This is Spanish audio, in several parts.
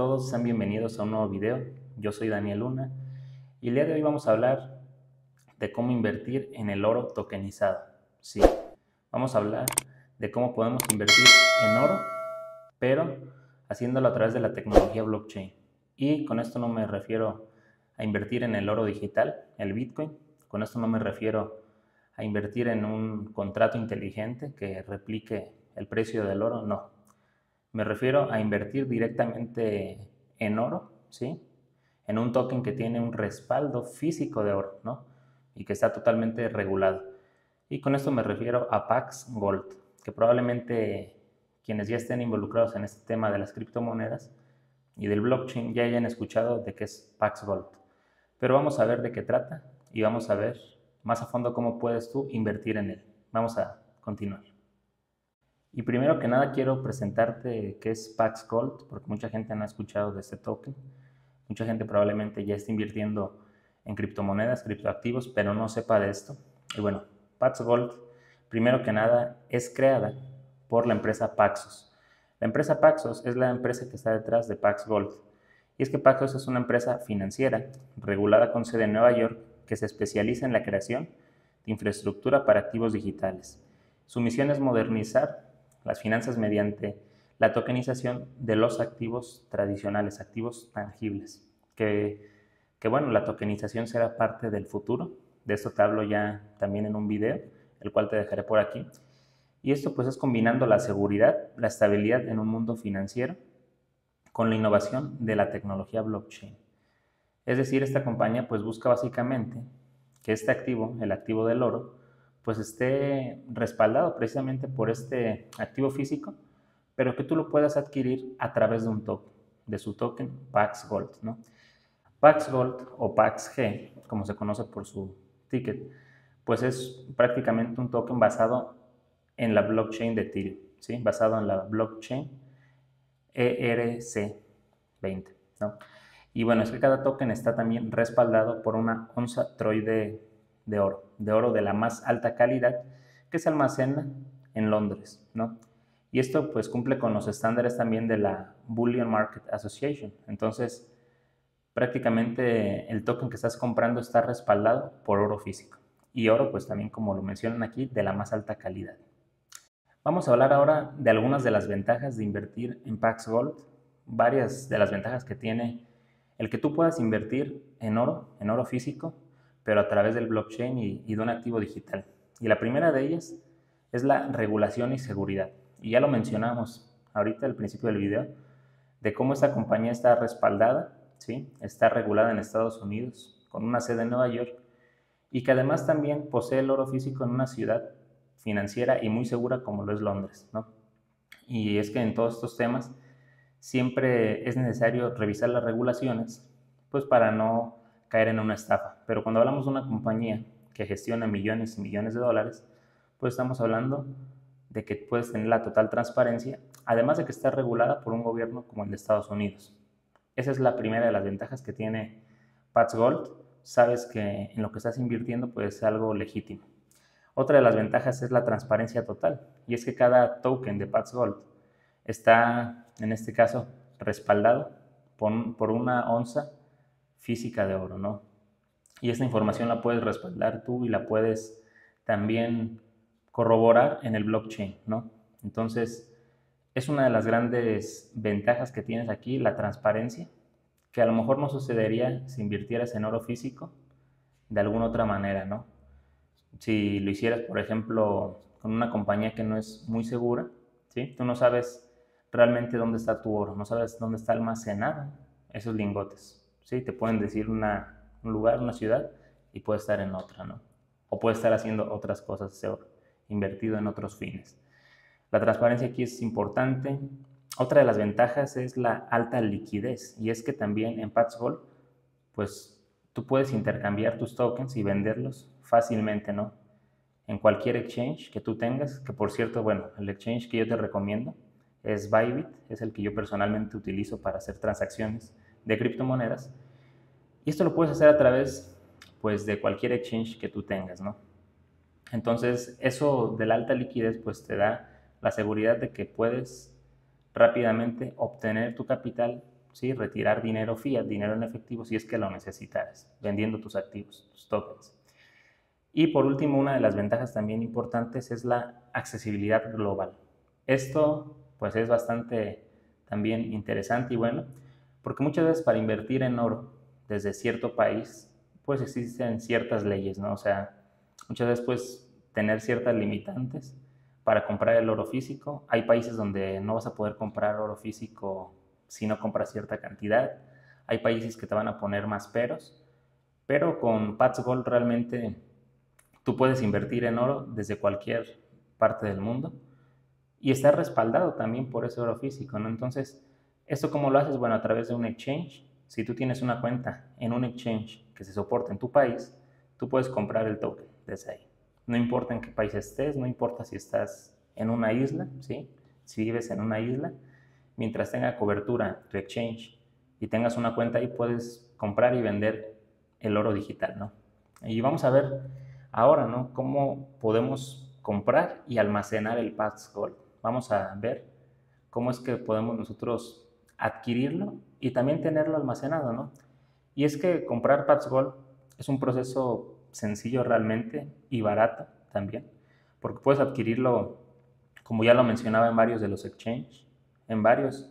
todos, sean bienvenidos a un nuevo video. Yo soy Daniel Luna y el día de hoy vamos a hablar de cómo invertir en el oro tokenizado. Sí, vamos a hablar de cómo podemos invertir en oro, pero haciéndolo a través de la tecnología blockchain. Y con esto no me refiero a invertir en el oro digital, el Bitcoin. Con esto no me refiero a invertir en un contrato inteligente que replique el precio del oro, no me refiero a invertir directamente en oro, ¿sí? En un token que tiene un respaldo físico de oro, ¿no? Y que está totalmente regulado. Y con esto me refiero a Pax Gold, que probablemente quienes ya estén involucrados en este tema de las criptomonedas y del blockchain ya hayan escuchado de qué es Pax Gold. Pero vamos a ver de qué trata y vamos a ver más a fondo cómo puedes tú invertir en él. Vamos a continuar. Y primero que nada quiero presentarte qué es Pax Gold, porque mucha gente no ha escuchado de este token. Mucha gente probablemente ya está invirtiendo en criptomonedas, criptoactivos, pero no sepa de esto. Y bueno, Pax Gold, primero que nada, es creada por la empresa Paxos. La empresa Paxos es la empresa que está detrás de Pax Gold. Y es que Paxos es una empresa financiera regulada con sede en Nueva York que se especializa en la creación de infraestructura para activos digitales. Su misión es modernizar las finanzas mediante la tokenización de los activos tradicionales, activos tangibles, que, bueno, la tokenización será parte del futuro, de esto te hablo ya también en un video, el cual te dejaré por aquí, y esto pues es combinando la seguridad, la estabilidad en un mundo financiero con la innovación de la tecnología blockchain. Es decir, esta compañía pues busca básicamente que este activo, el activo del oro, pues esté respaldado precisamente por este activo físico, pero que tú lo puedas adquirir a través de un token, de su token Pax Gold. ¿no? Pax Gold o Pax G, como se conoce por su ticket, pues es prácticamente un token basado en la blockchain de Ethereum, ¿sí? basado en la blockchain ERC20. ¿no? Y bueno, es que cada token está también respaldado por una onza Troy de de oro, de oro de la más alta calidad que se almacena en Londres, ¿no? Y esto pues cumple con los estándares también de la Bullion Market Association. Entonces, prácticamente el token que estás comprando está respaldado por oro físico. Y oro pues también como lo mencionan aquí, de la más alta calidad. Vamos a hablar ahora de algunas de las ventajas de invertir en Pax Gold, varias de las ventajas que tiene el que tú puedas invertir en oro, en oro físico, pero a través del blockchain y, de un activo digital. Y la primera de ellas es la regulación y seguridad. Y ya lo mencionamos ahorita al principio del video, de cómo esta compañía está respaldada, ¿sí? está regulada en Estados Unidos, con una sede en Nueva York, y que además también posee el oro físico en una ciudad financiera y muy segura como lo es Londres. ¿no? Y es que en todos estos temas siempre es necesario revisar las regulaciones, pues para no caer en una estafa. Pero cuando hablamos de una compañía que gestiona millones y millones de dólares, pues estamos hablando de que puedes tener la total transparencia, además de que está regulada por un gobierno como el de Estados Unidos. Esa es la primera de las ventajas que tiene Pats Gold. Sabes que en lo que estás invirtiendo puede ser algo legítimo. Otra de las ventajas es la transparencia total, y es que cada token de Pats Gold está, en este caso, respaldado por, por una onza física de oro, ¿no? Y esta información la puedes respaldar tú y la puedes también corroborar en el blockchain, ¿no? Entonces, es una de las grandes ventajas que tienes aquí, la transparencia, que a lo mejor no sucedería si invirtieras en oro físico de alguna otra manera, ¿no? Si lo hicieras, por ejemplo, con una compañía que no es muy segura, ¿sí? Tú no sabes realmente dónde está tu oro, no sabes dónde está almacenado esos lingotes. ¿Sí? Te pueden decir un lugar, una ciudad, y puede estar en otra, ¿no? O puede estar haciendo otras cosas, invertido en otros fines. La transparencia aquí es importante. Otra de las ventajas es la alta liquidez, y es que también en Patsgol, pues tú puedes intercambiar tus tokens y venderlos fácilmente, ¿no? En cualquier exchange que tú tengas, que por cierto, bueno, el exchange que yo te recomiendo es Bybit, es el que yo personalmente utilizo para hacer transacciones de criptomonedas. Y esto lo puedes hacer a través pues, de cualquier exchange que tú tengas, ¿no? Entonces, eso de la alta liquidez pues te da la seguridad de que puedes rápidamente obtener tu capital ¿sí? retirar dinero fiat, dinero en efectivo, si es que lo necesitaras, vendiendo tus activos, tus tokens. Y por último, una de las ventajas también importantes es la accesibilidad global. Esto pues es bastante también interesante y bueno, porque muchas veces para invertir en oro desde cierto país, pues existen ciertas leyes, ¿no? O sea, muchas veces puedes tener ciertas limitantes para comprar el oro físico. Hay países donde no vas a poder comprar oro físico si no compras cierta cantidad. Hay países que te van a poner más peros. Pero con Pats Gold realmente tú puedes invertir en oro desde cualquier parte del mundo y está respaldado también por ese oro físico, ¿no? Entonces, ¿esto cómo lo haces? Bueno, a través de un exchange. Si tú tienes una cuenta en un exchange que se soporta en tu país, tú puedes comprar el token desde ahí. No importa en qué país estés, no importa si estás en una isla, ¿sí? Si vives en una isla, mientras tenga cobertura tu exchange y tengas una cuenta ahí, puedes comprar y vender el oro digital, ¿no? Y vamos a ver ahora, ¿no? Cómo podemos comprar y almacenar el Pax Gold. Vamos a ver cómo es que podemos nosotros adquirirlo y también tenerlo almacenado, ¿no? Y es que comprar Pax Gold es un proceso sencillo realmente y barato también, porque puedes adquirirlo, como ya lo mencionaba en varios de los exchanges, en varios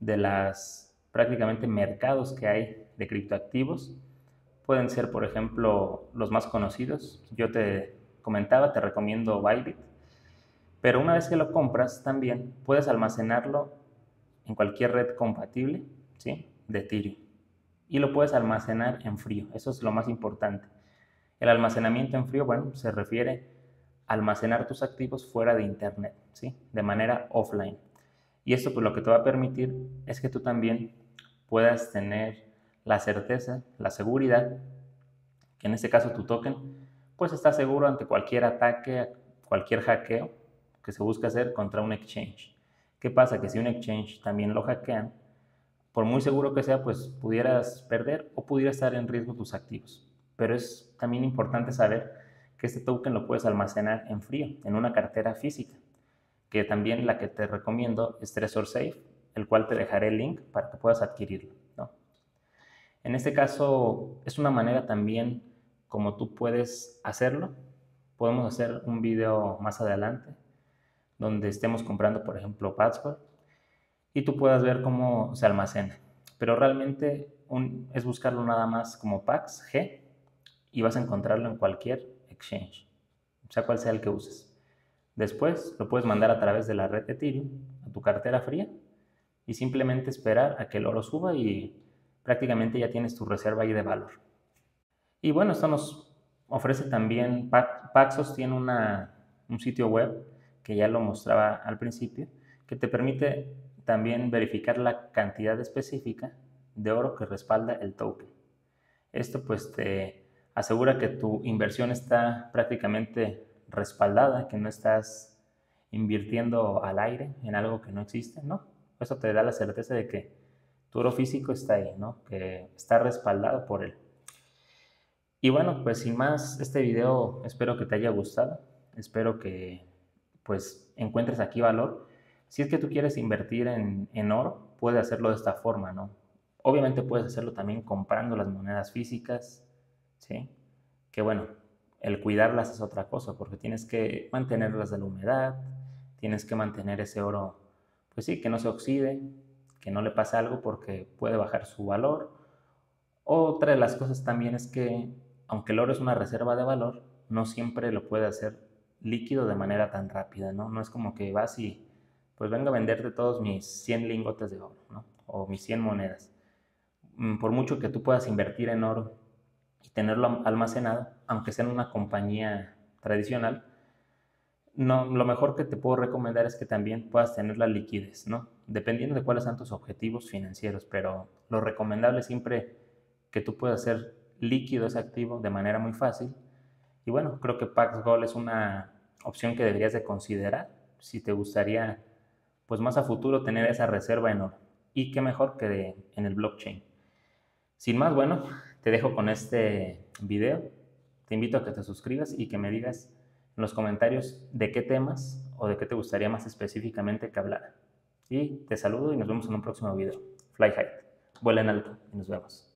de las prácticamente mercados que hay de criptoactivos. Pueden ser, por ejemplo, los más conocidos. Yo te comentaba, te recomiendo Bybit. Pero una vez que lo compras, también puedes almacenarlo en cualquier red compatible ¿sí? de Ethereum. Y lo puedes almacenar en frío. Eso es lo más importante. El almacenamiento en frío, bueno, se refiere a almacenar tus activos fuera de Internet, ¿sí? De manera offline. Y esto pues lo que te va a permitir es que tú también puedas tener la certeza, la seguridad, que en este caso tu token, pues está seguro ante cualquier ataque, cualquier hackeo que se busca hacer contra un exchange. ¿Qué pasa? Que si un exchange también lo hackean, por muy seguro que sea, pues pudieras perder o pudiera estar en riesgo tus activos pero es también importante saber que este token lo puedes almacenar en frío, en una cartera física, que también la que te recomiendo es Trezor Safe, el cual te dejaré el link para que puedas adquirirlo. En este caso, es una manera también como tú puedes hacerlo. Podemos hacer un video más adelante donde estemos comprando, por ejemplo, Password y tú puedas ver cómo se almacena. Pero realmente es buscarlo nada más como Pax G y vas a encontrarlo en cualquier exchange, sea cual sea el que uses. Después lo puedes mandar a través de la red Ethereum a tu cartera fría y simplemente esperar a que el oro suba y prácticamente ya tienes tu reserva ahí de valor. Y bueno, esto nos ofrece también, Paxos tiene una, un sitio web que ya lo mostraba al principio, que te permite también verificar la cantidad específica de oro que respalda el token. Esto pues te asegura que tu inversión está prácticamente respaldada, que no estás invirtiendo al aire en algo que no existe, ¿no? Eso te da la certeza de que tu oro físico está ahí, ¿no? Que está respaldado por él. Y bueno, pues sin más, este video espero que te haya gustado, espero que pues encuentres aquí valor. Si es que tú quieres invertir en, oro, puedes hacerlo de esta forma, ¿no? Obviamente puedes hacerlo también comprando las monedas físicas, ¿sí? Que bueno, el cuidarlas es otra cosa, porque tienes que mantenerlas de la humedad, tienes que mantener ese oro, pues sí, que no se oxide, que no le pase algo porque puede bajar su valor. Otra de las cosas también es que, aunque el oro es una reserva de valor, no siempre lo puede hacer líquido de manera tan rápida, ¿no? No es como que vas y, pues venga a venderte todos mis 100 lingotes de oro, ¿no? O mis 100 monedas. Mm, por mucho que tú puedas invertir en oro y tenerlo almacenado, aunque sea en una compañía tradicional, no, lo mejor que te puedo recomendar es que también puedas tener la liquidez, ¿no? Dependiendo de cuáles sean tus objetivos financieros, pero lo recomendable siempre que tú puedas hacer líquido ese activo de manera muy fácil. Y bueno, creo que Pax Gold es una opción que deberías de considerar si te gustaría, pues más a futuro, tener esa reserva en oro. Y qué mejor que en el blockchain. Sin más, bueno, te dejo con este video. Te invito a que te suscribas y que me digas en los comentarios de qué temas o de qué te gustaría más específicamente que hablara. Y te saludo y nos vemos en un próximo video. Fly high, vuela en alto y nos vemos.